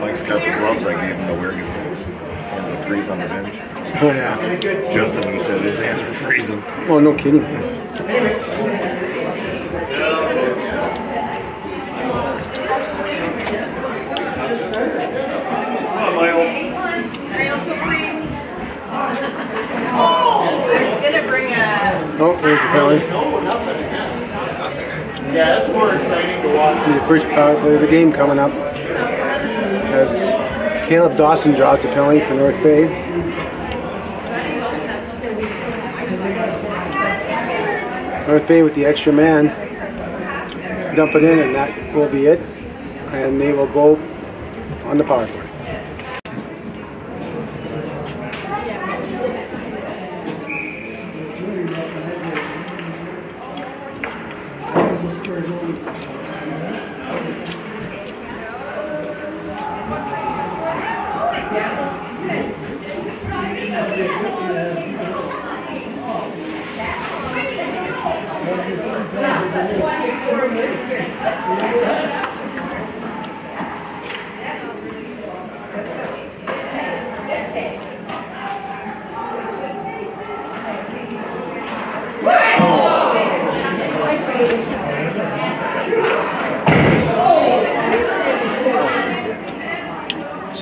Mike's got the gloves I gave him to wear because hands will freeze on the bench. Oh yeah. Justin, he said his hands were freezing. Oh no kidding. Oh, there's the penalty. Yeah, that's more exciting to watch. The first power play of the game coming up. As Caleb Dawson draws the penalty for North Bay. North Bay with the extra man. Dump it in and that will be it. And they will go on the power play.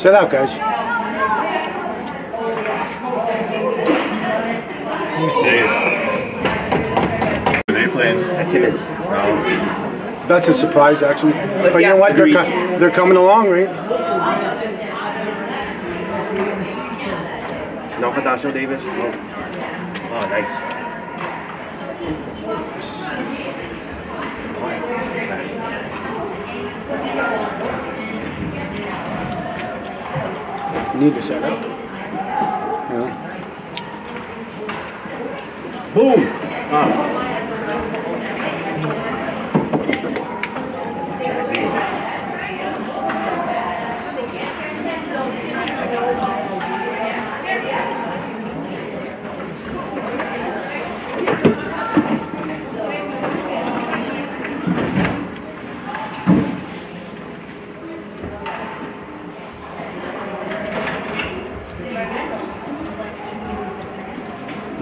Set out, guys. You saved. Are they playing? Timmins. Oh, That's a surprise, actually. But you yeah, know what? They're, agreed. co- they're coming along, right? No for Dashiell Davis? Oh. Oh, nice. Need to set up. Boom! Ah.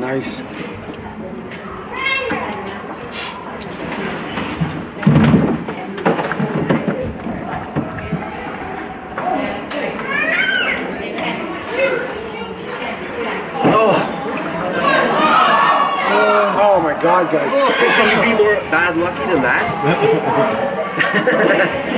Nice. Oh my guys. Oh, can, can you be more bad lucky than that?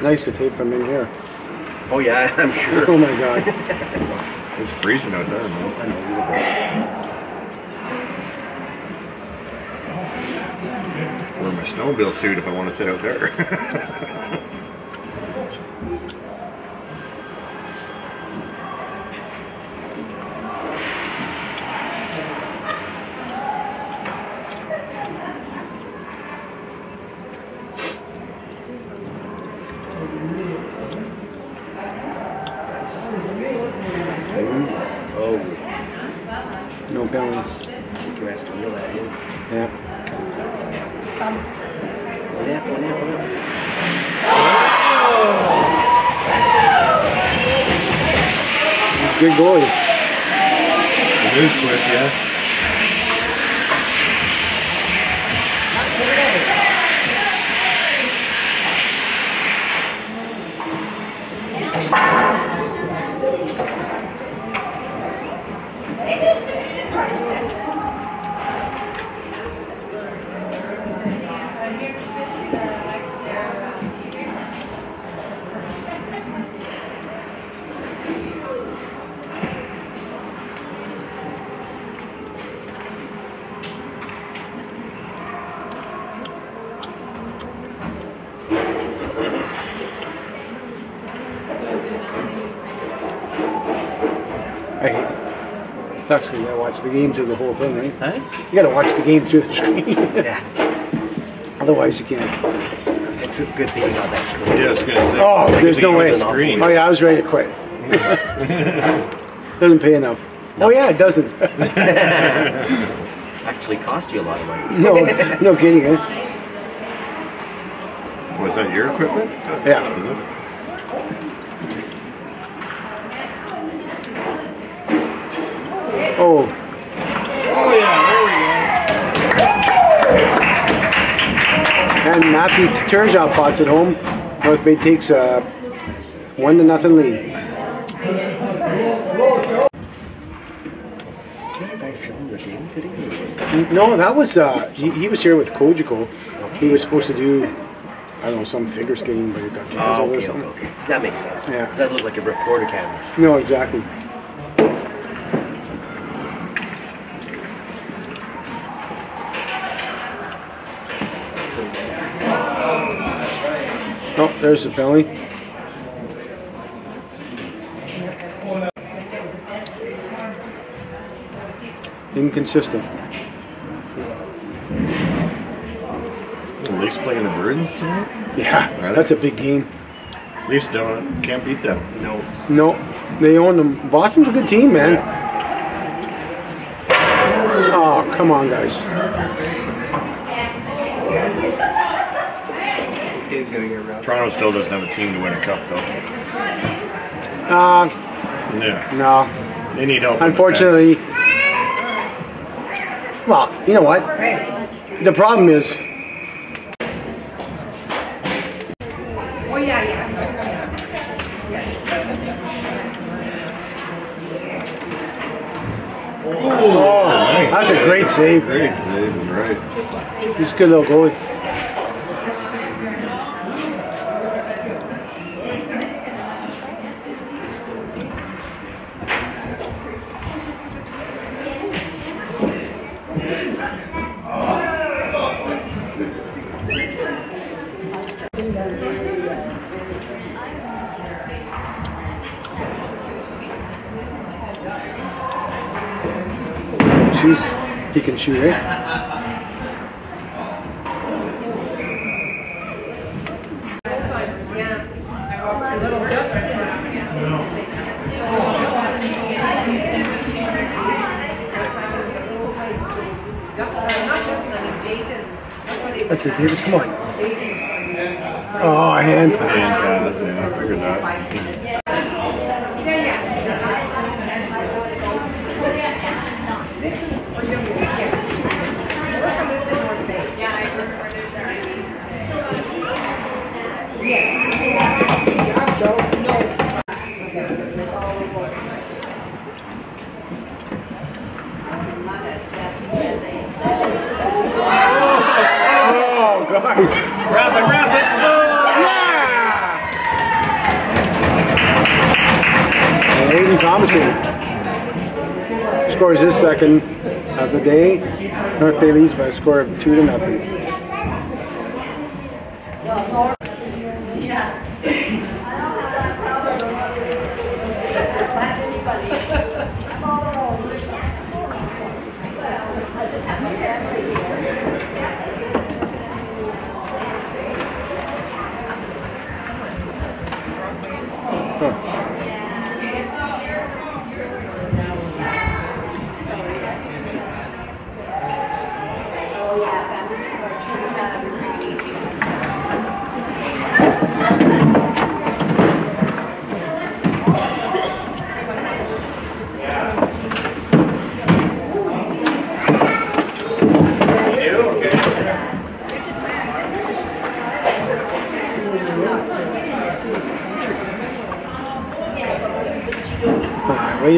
Nice to tape them in here. Oh yeah, I'm sure. Oh my God. it's freezing out there, man. My snowmobile suit if I want to sit out there. The game through the whole thing, right? Huh? You gotta watch the game through the screen. Yeah. Otherwise, you can't. It's a good thing you got that screen. Yeah, I was gonna say. Oh, there's no way. Screen. Oh yeah, I was ready to quit. doesn't pay enough. Oh yeah, it doesn't. Actually cost you a lot of money. no, no kidding. Eh? Was that your equipment? Yeah. Matthew Turgeon pots at home. North Bay takes a one to nothing lead. I filmed the game today. No, that was uh, he, he was here with Kojiko. He was supposed to do I don't know some figure skating, but it got Oh, canceled or okay, okay, okay. That makes sense. Yeah. That looked like a reporter camera. No, exactly. Oh, there's the penalty. Inconsistent. At least playing the Bruins tonight. Yeah, Are that's a big game. At least don't can't beat them. No. No, they own them. Boston's a good team, man. Oh, come on, guys. This game's gonna get rough. Toronto still doesn't have a team to win a cup though. Uh, Yeah, no. they need help. Unfortunately, well, you know what? The problem is, Oh, yeah, yeah. defense. that's a great save. Great save, right. He's a good little goalie. He can shoot? Yeah. Little Justin. Justin, not Justin, I mean Jaden. That's it, David. Come on. Oh, hand pass. Yeah, that's it. I figured that. Scores his second of the day. North Bay by a score of two to nothing.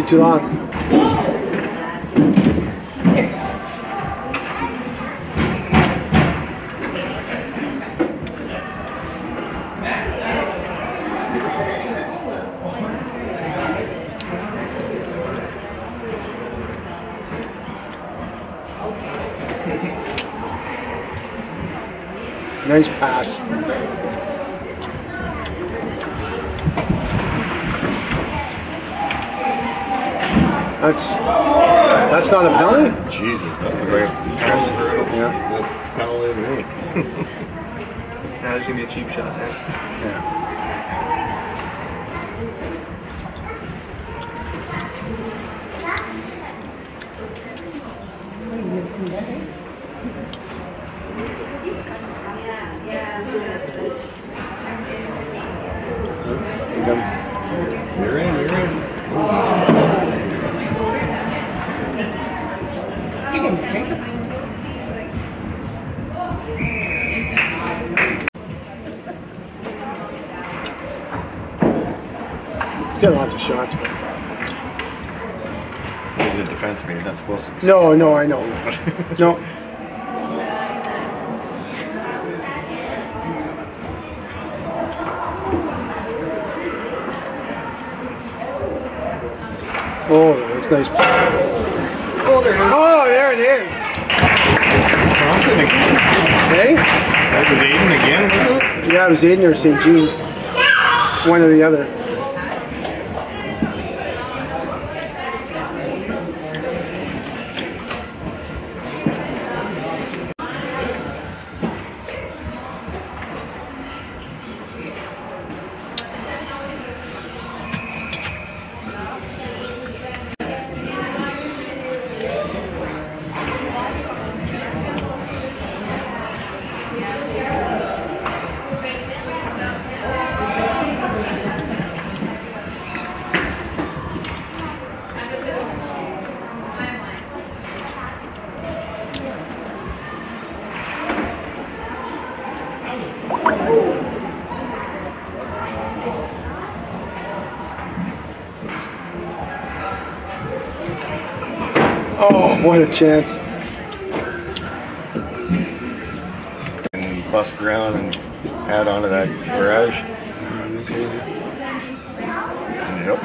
Waited too long. Nice pass. That's That's not a penalty? Jesus, that was like stressing for it. Yeah. That's penalty to me. Now there's gonna be a cheap shot there. Yeah. You got- You're in, you're in. He's got lots of shots, but He's a defenseman. He's not supposed to be. no, no, I know. No. Oh, that's nice. Oh, there it is. Oh, there it is. Thompson again. Hey? That was Aiden again, wasn't it? Yeah, it was Aiden or St. Jean. One or the other. Oh, what a chance. And bust around and add onto that garage. Yep.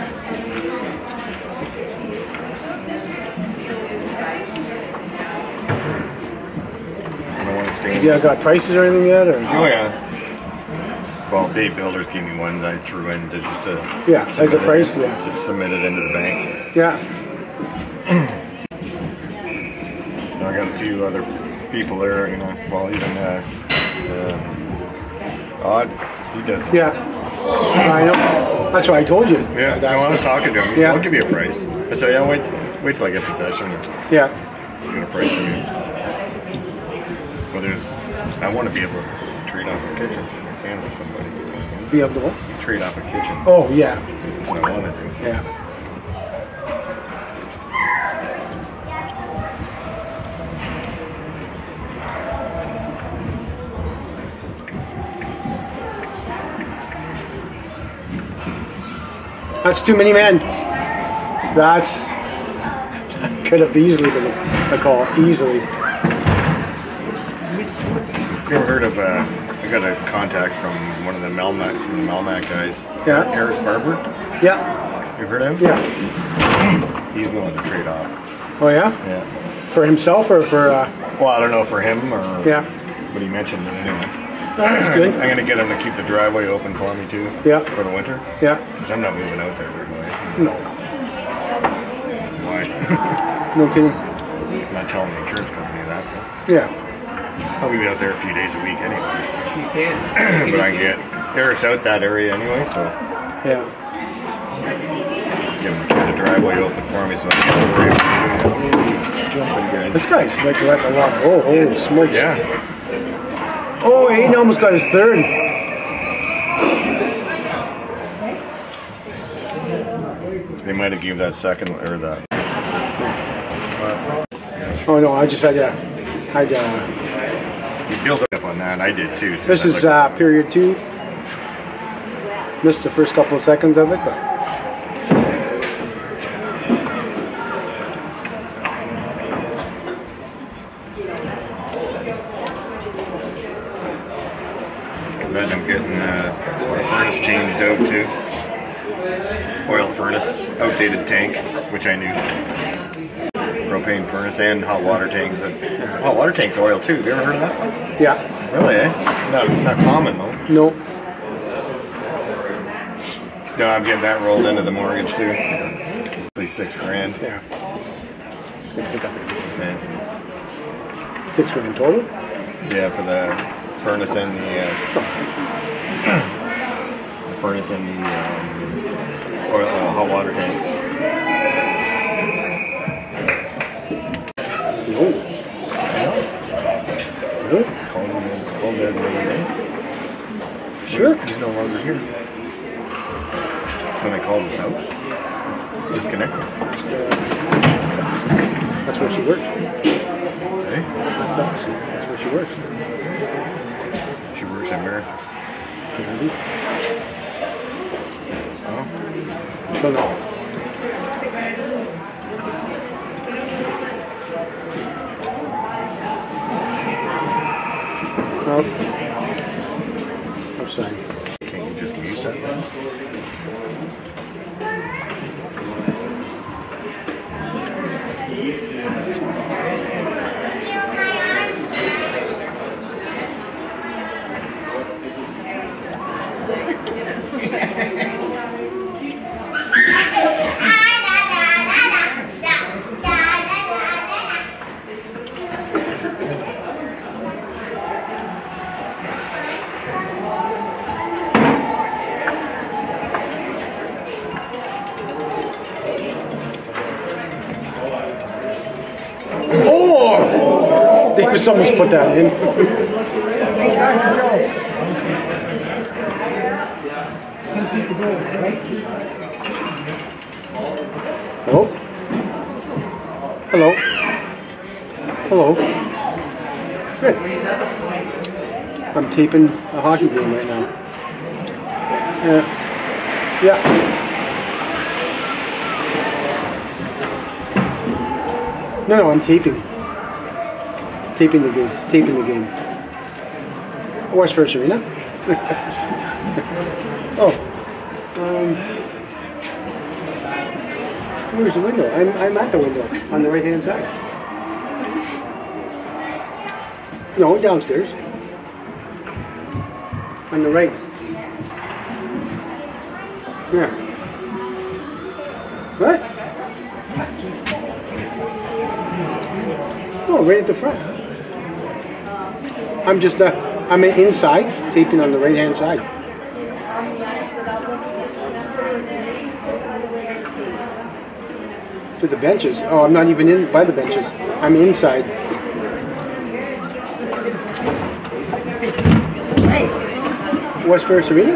I don't want to stay. Yeah, got prices or anything yet? Or? Oh yeah. Well, Dave Builders gave me one that I threw in to just to Yeah, as a submit it- yeah. to submit it into the bank. Yeah. I got a few other people there, you know. Well, even uh, uh, Odd, he does. Yeah. I know. That's what I told you. Yeah, no, I was talking to him. He said, Yeah. I'll give you a price. I said, yeah, wait, wait till I get possession. Yeah. I'm gonna price from you. Well, there's, I want to be able to trade off a kitchen and with somebody. Be able to what? Trade off a kitchen. Oh, yeah. That's what I want to do. Yeah. That's too many men. That's could have easily been a call. Easily. You ever heard of, uh, I got a contact from one of the Melmac, from the Melmac guys. Yeah. Harris Barber. Yeah. You heard of him? Yeah. He's willing to trade off. Oh yeah. Yeah. For himself or for? Uh, Well, I don't know for him or. yeah. But he mentioned it anyway. That's I'm gonna get him to keep the driveway open for me too. Yeah. For the winter. Yeah. Cause I'm not moving out there right away. No. Why? No kidding. I'm not telling the insurance company that. Yeah. I'll be out there a few days a week anyway. You can. So. but I can get Eric's out that area anyway, so Yeah. get him keep the driveway open for me so I don't have to worry about jumping guys. This guy's like let the lot go. Oh, smokes. Yeah. Oh, Aiden almost got his third. They might have gave that second or that. Oh no, I just had to. Had uh, You built up on that. And I did too. so this is like- uh, period two. Missed the first couple of seconds of it, but Then I'm getting uh, the furnace changed out too. Oil furnace, outdated tank, which I knew. And hot water tanks. And Hot water tank's oil too. Have you ever heard of that? one? yeah, Really? Eh? Not not common though. no, No, I'm getting that rolled into the mortgage too. At least six grand. Yeah, six grand total. yeah for the furnace and the, uh, the furnace and the um, oil, uh, hot water tank. No. Really? Called him, the other day. Sure. He's no longer here. When I called his house, disconnected. That's where she works. Hey, That's where she works. she works in America. Candy. Oh. No. Almost put that in. Hello? Hello? Hello? Good. I'm taping a hockey game right now. Yeah. Yeah. No, no, I'm taping. Taping the game. Taping the game. West Ferris Arena. oh. Um, where's the window? I'm, I'm at the window on the right hand side. No, downstairs. On the right. Yeah. What? Oh, right at the front. I'm just, uh, I'm inside, taping on the right hand side. To the benches. Oh, I'm not even in by the benches. I'm inside. West Ferris Arena?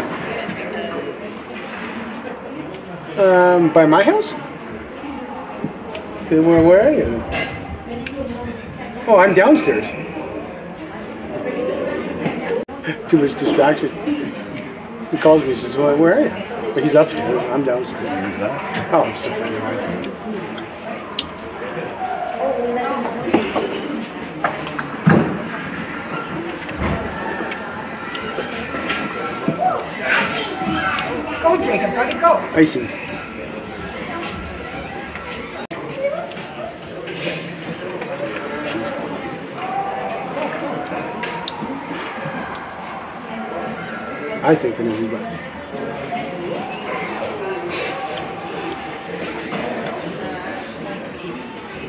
Um, by my house? Where, where are you? Oh, I'm downstairs. Too much distraction. He calls me, he says, well, where are you? But he's upstairs, I'm downstairs. Who's that? Oh, it's a friend of mine. Go, Jacob, let go. I see. I think is, but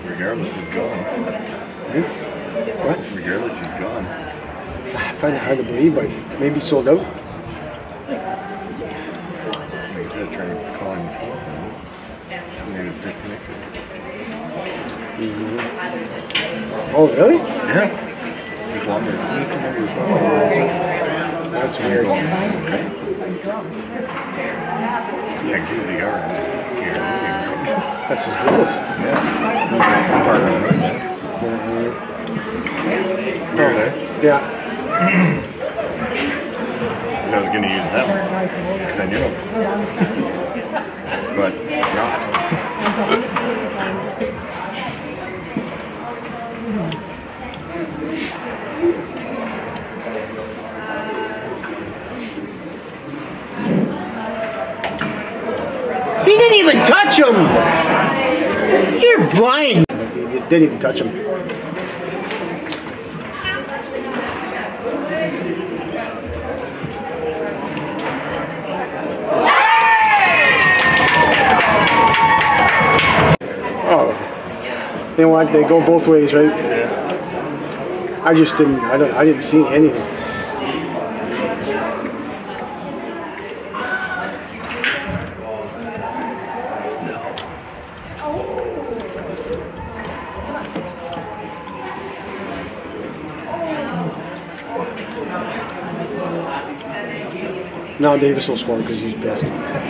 Regardless, he's gone. what? Regardless, he's gone. I find it hard to believe, but maybe sold out. Like I said, trying to call him his cell phone. And he was disconnected. Oh, really? Yeah. He's longer. He's longer. That's weird. Yeah, 'cause he's the guard. Here. That's his business. Yeah. Part of the room, yeah. Weird, eh? Yeah. 'Cause I was going to use them. Because I knew him. But not. He didn't even touch him. You're blind. You didn't even touch him. Oh, they want they go both ways, right? I just didn't. I don't. I didn't see anything. Now Davis will score because he's better.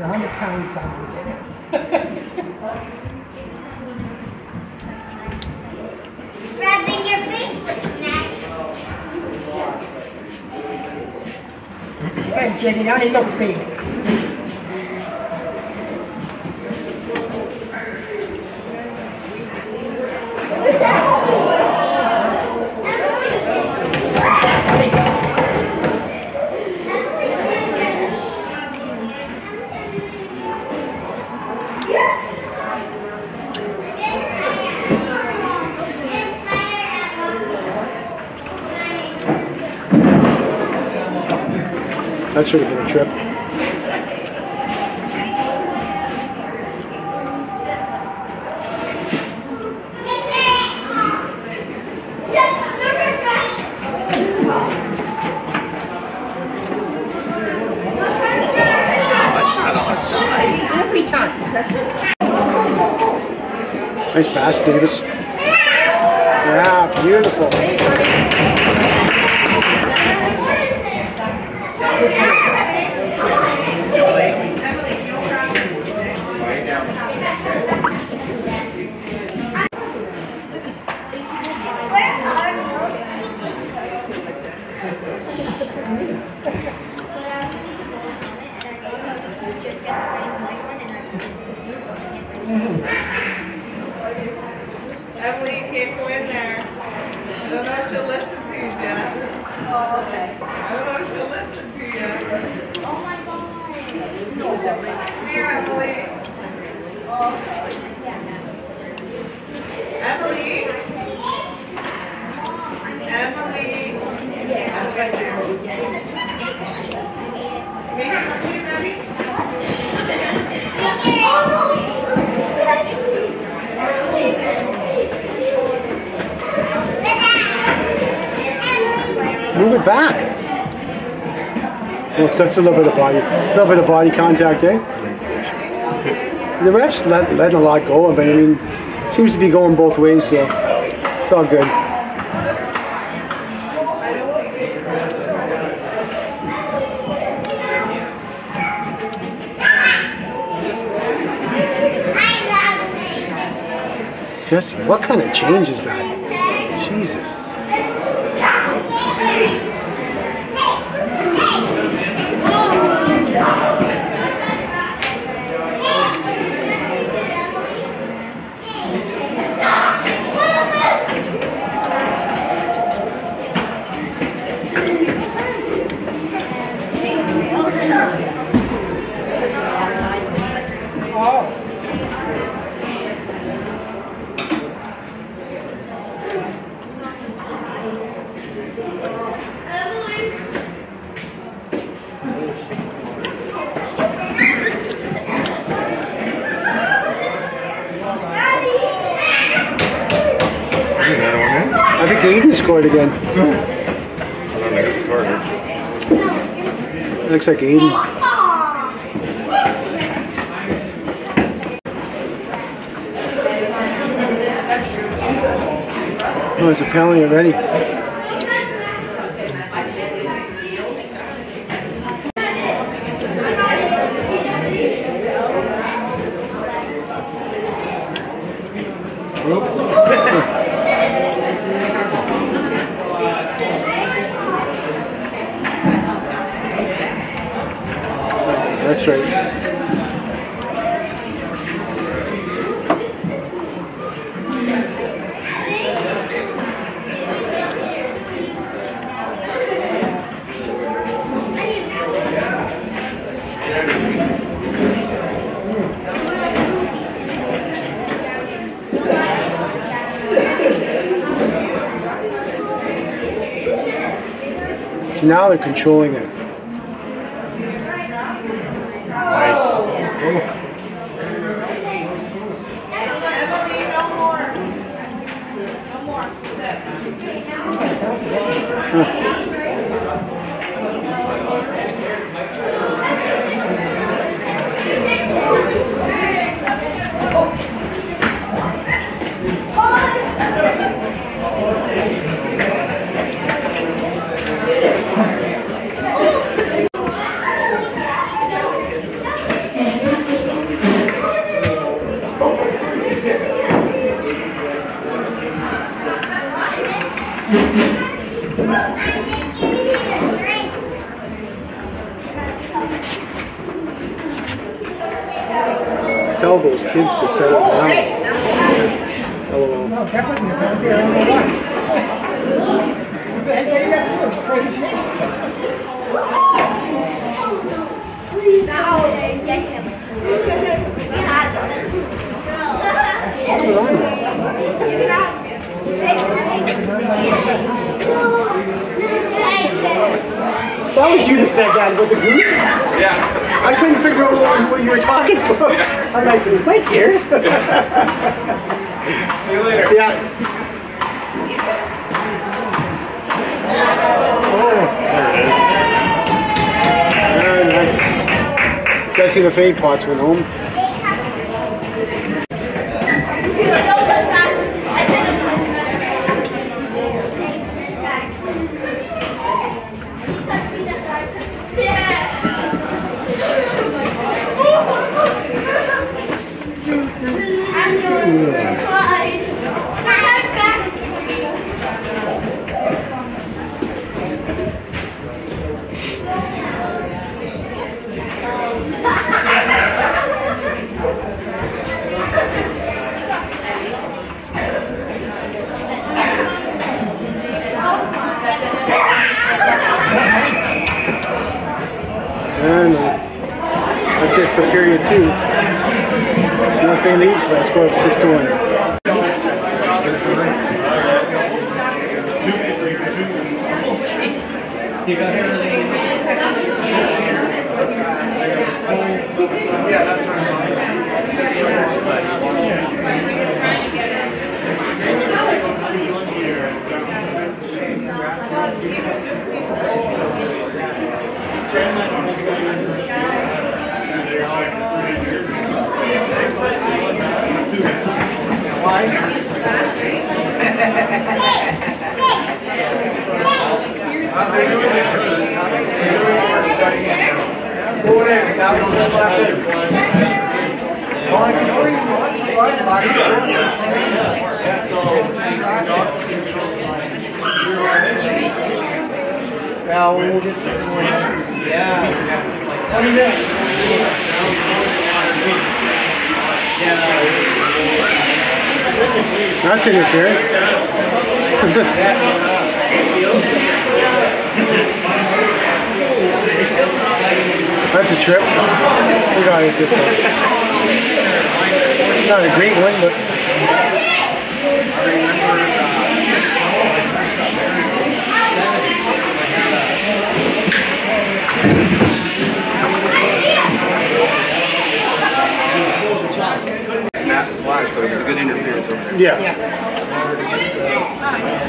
You're on the county side. Grabbing your face with Hey, Jenny, now he looks big. trip. Nice pass, Davis. That's a little bit of body, a little bit of body contact, eh? The refs let letting a lot go, but I mean, seems to be going both ways, so it's all good. Jesse, what kind of change is that? Jesus. Another one in? I think Aiden scored again. I don't think it's scored. Looks like Aiden. Oh, there's a penalty already. That's right. So now they're controlling it. Nice. No Tell those kids to settle down. LOL. No, that wasn't a penalty, I don't know why. What do you got to do before you play? What's going on there? That was you that said that with the group? Yeah. I couldn't figure out what, what you were talking about. I'm like, is Mike here? See you later. yeah. Oh, there it is. very nice. Jesse the Fade Pots went home. Two. North Bay leads by a score of six to one. Now we'll get some more. Yeah. I mean, That's interference. That's a trip. We got it this time. Not a great one, but Snap but it was a good interference over there. yeah.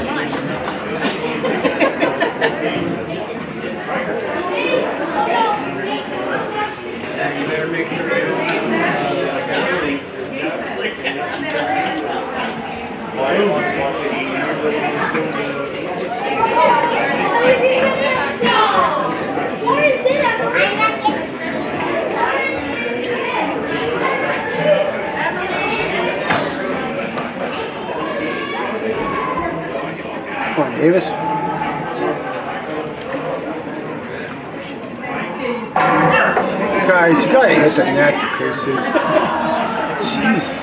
Come on, Davis. Guys, you gotta hit the net for Christ's. Jesus.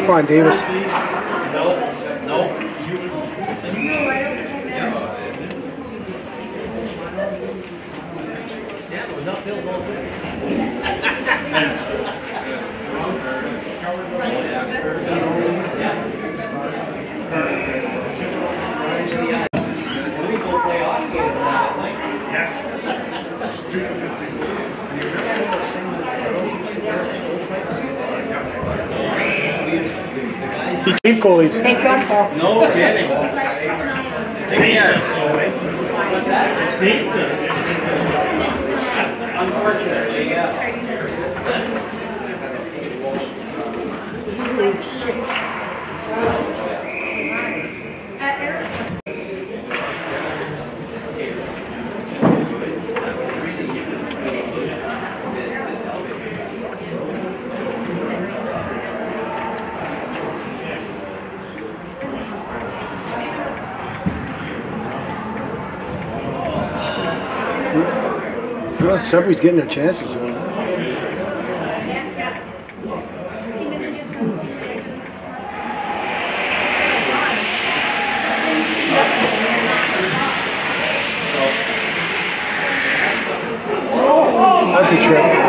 Come on, Davis. He gave goalies. Thank God for. No kidding. States us. Unfortunately, yeah. Somebody's getting their chances. That's a.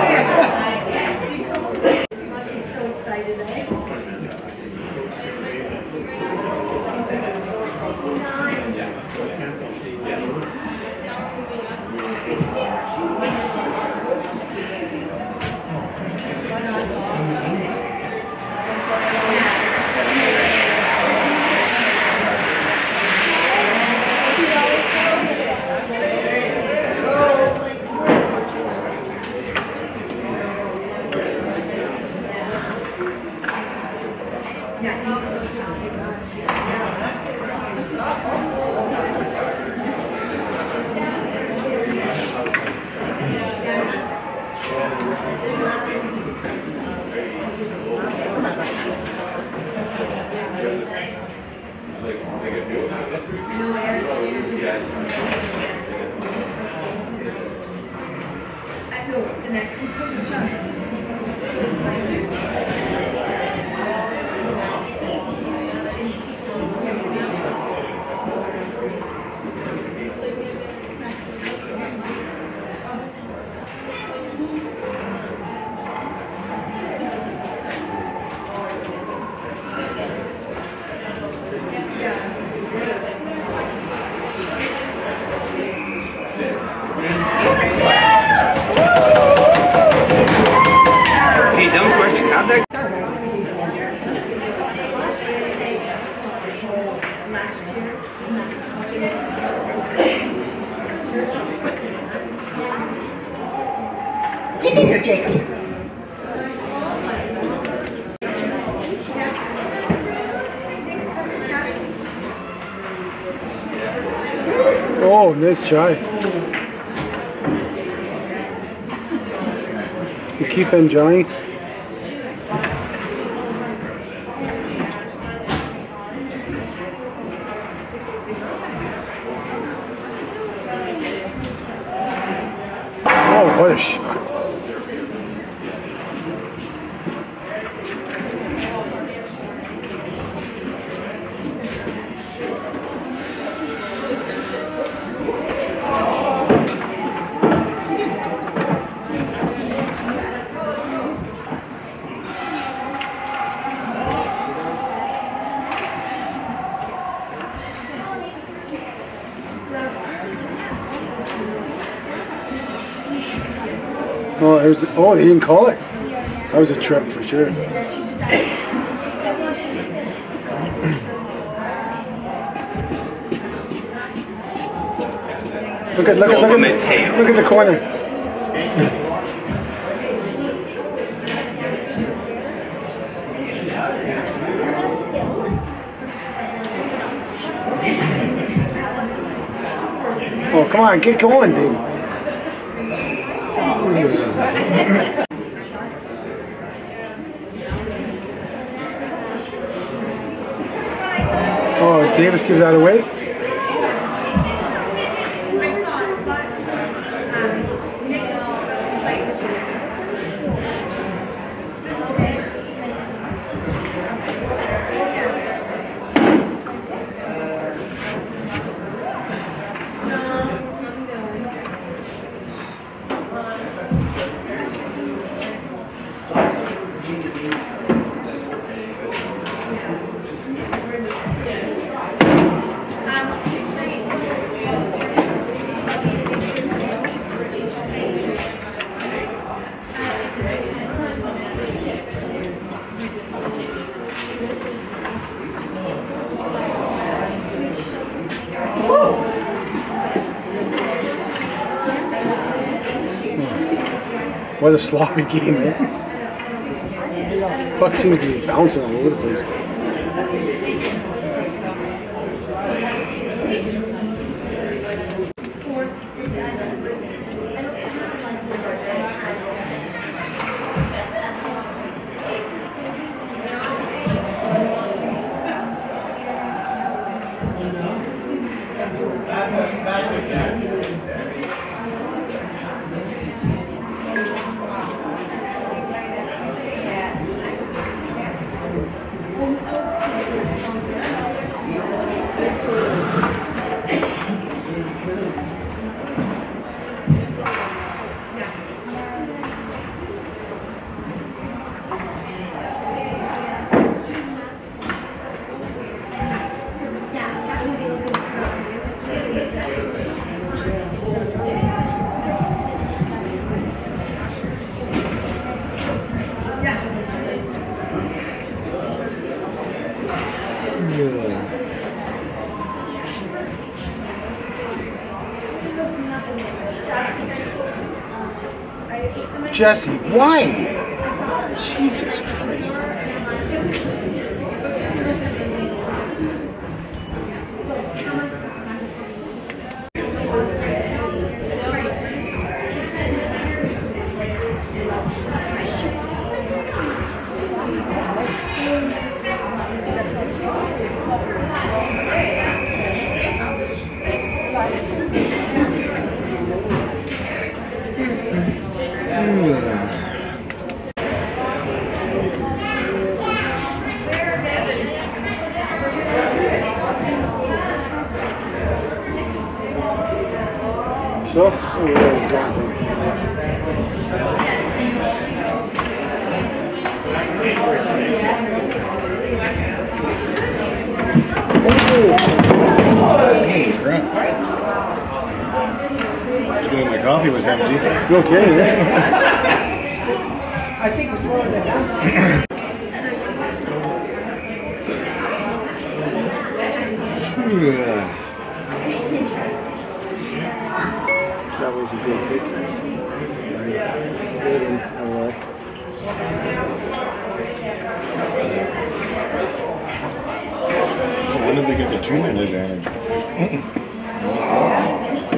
Nice try. You keep enjoying. Oh, it was, oh, they didn't call it. That was a trip for sure. Look at look at look at, Mateo. look at the corner. Oh, come on, get going, dude. Oh, Davis gives that away. What a sloppy game, man. Puck seems to be bouncing all over the place. Jesse, why? Jesus Christ. So, oh, yeah, it's gone. Hey, crap. Well, my coffee was empty. You okay, yeah? I think it was more than that. That was a good hit.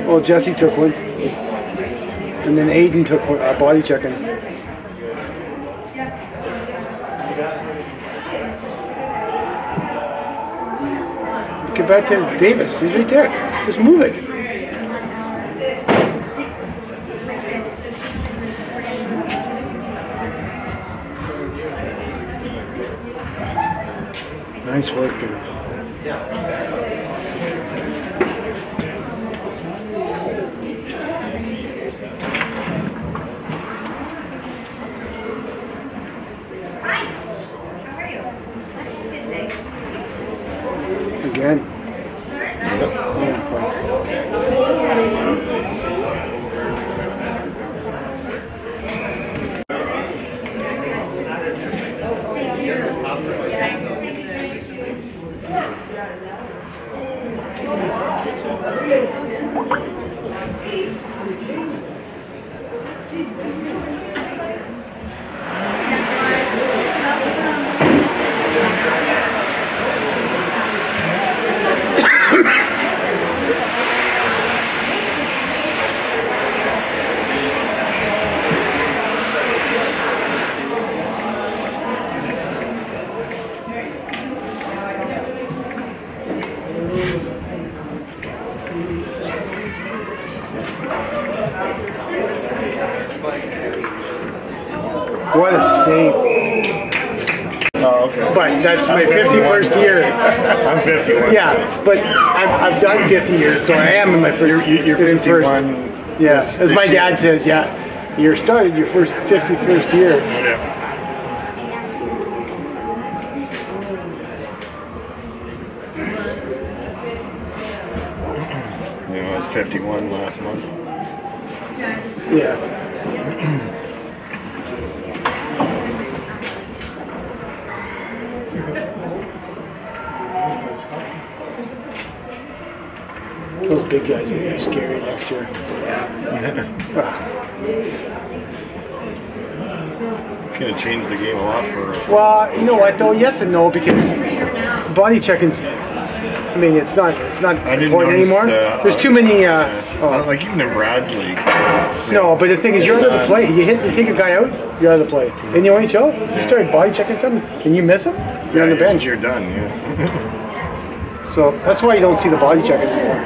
Well, Jesse took one. And then Aiden took one, uh, body checking. Get back to Davis. He's right there. Just move it. Nice work, girl. Again. What a save. Oh, okay. But that's my 51st year. I'm 51. Yeah, but I've, I've done 50 years, so I am in my first. You're, you're 51. Yeah, this- as this my year. dad says, yeah, you started your first 51st year. Yeah. You know, I was 51 last month. Yeah. Big guys be scary next year. It's going to change the game a lot for us. Well, you know what though? Yes and no because body checking's. I mean, it's not it's not important notice, anymore. uh, There's too many. Uh, Uh, oh. like even in Brad's league. No, but the thing is, you're out of the play. You hit, you take a guy out, you're out of the play. In the OHL, you started body checking something, can you miss him? You're on the bench. You're done. Yeah. So that's why you don't see the body checking anymore.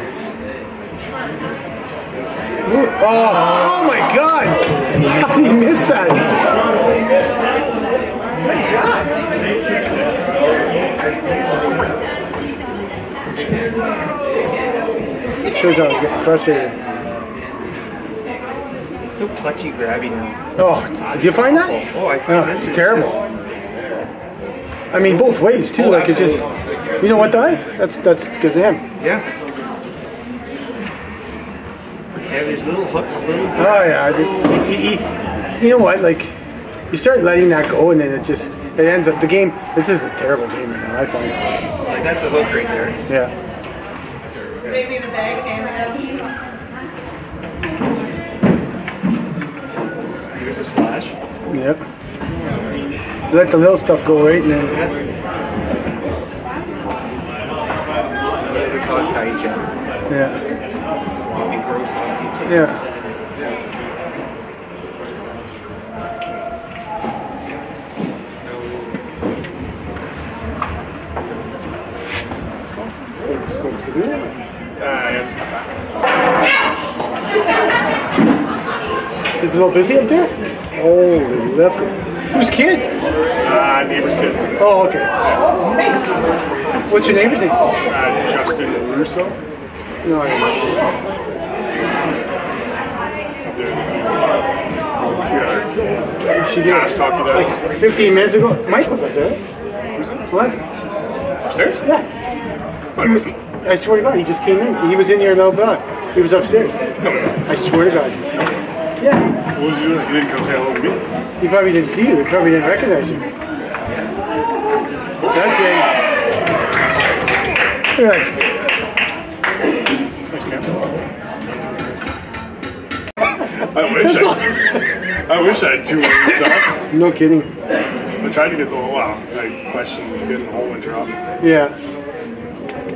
Oh, oh my God! How did he miss that? Shows I was getting frustrated. It's so clutchy grabby now. Oh, did you find that? Oh, I Oh, find this it's terrible. I mean, both ways too. Oh, like it's just, you know what, Di? That's that's him. yeah. Yeah, there's little hooks, little. Oh yeah, I did- he, he, he- you know what? Like, you start letting that go, and then it just it ends up the game. This is a terrible game right now. I find. Like that's a hook right there. Yeah. Maybe the bag came out. Here's a slash. Yep. You let the little stuff go right, and then It was hot tight, yeah. yeah, Sloppy, gross hot. Yeah. Is it a little busy up there? Holy left it. Whose kid? Uh, neighbor's kid, Oh, okay. What's your neighbor's name? uh, Justin Russo. No, I don't know. She did. Hockey days. Like 15 minutes ago. Mike was up there. What? Upstairs? Yeah. Mike was I swear to God, he just came in. He was in your little bed. He was upstairs. I swear to God. Yeah. What was he doing? He didn't come say hello to me. He probably didn't see you. He probably didn't recognize you. That's it. Cam. I wish I, I wish I had two weeks off. no kidding. I tried to get the whole wow. I questioned getting the whole winter off. Yeah.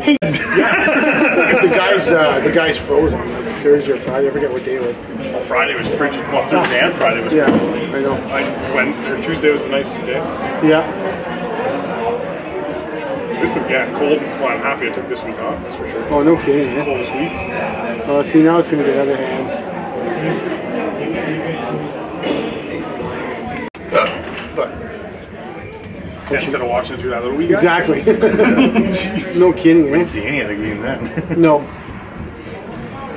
Hey. the guys, uh, the guys frozen like Thursday or Friday. I forget what day it was. Well, Friday was frigid. Well, Thursday and Friday was Yeah, frigid. I know. Like Wednesday or Tuesday was the nicest day. Yeah, This week, yeah, cold. Well, I'm happy I took this week off. That's for sure. oh no kidding. Eh? Coldest week. Oh, see now it's gonna be the other hand. Yeah, instead of watching through that little week. exactly. no kidding, We Didn't see any of the game then. No.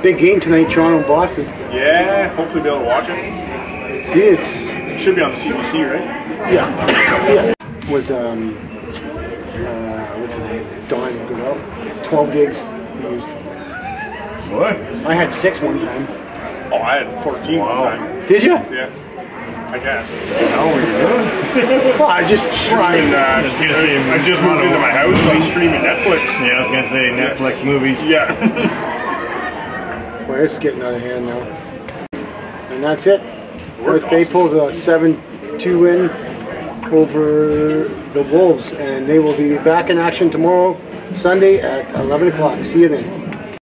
Big game tonight, Toronto Boston. Yeah, hopefully be able to watch it. See, it's It should be on the CBC, right? yeah, yeah. Was um, uh, what's his name? Don Goodell. Twelve gigs used. what? I had six one time. Oh, I had 14 Wow. one time. Did you? Yeah, I guess. How were you doing? Well, I just Streaming, tried. uh, I was gonna I just moved into my house, so I'm streaming Netflix. Yeah, I was gonna say Netflix movies. Yeah. Well, it's getting out of hand now. And that's it. Worked North Bay pulls a 7-2 win over the Wolves, and they will be back in action tomorrow, Sunday at 11 o'clock. See you then.